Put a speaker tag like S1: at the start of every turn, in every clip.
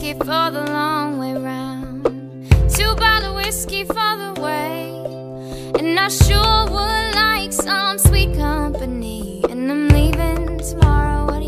S1: ticket for the long way round. Two bottle whiskey for the way. And I sure would like some sweet company. And I'm leaving tomorrow.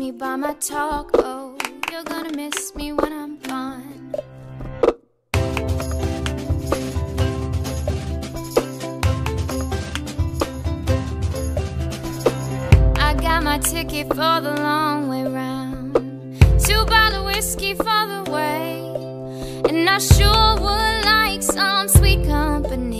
S1: me by my talk. Oh, you're gonna miss me when I'm gone. I got my ticket for the long way round. Two bottle whiskey for the way. And I sure would like some sweet company.